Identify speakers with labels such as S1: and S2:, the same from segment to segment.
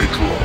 S1: I draw.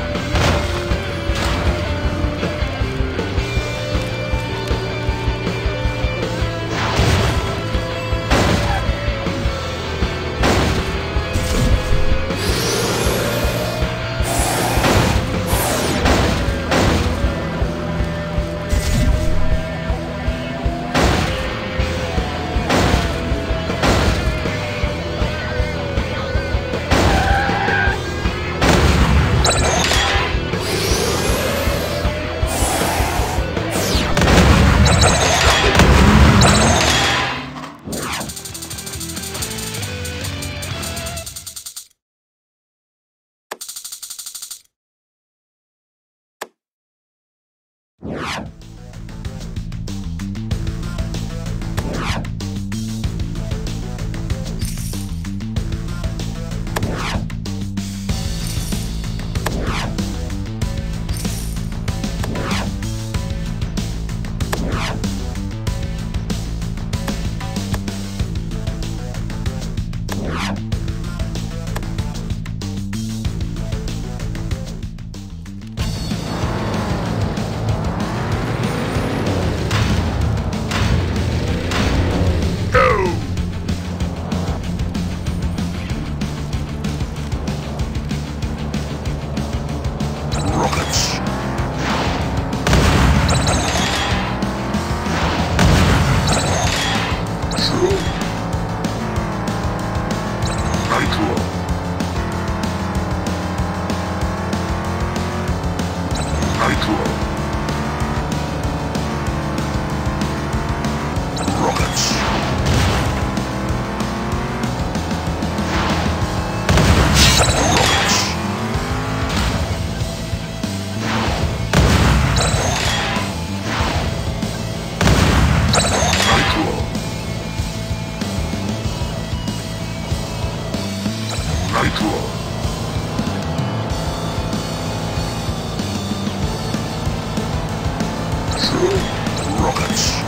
S2: ないとはロケ
S3: ッツ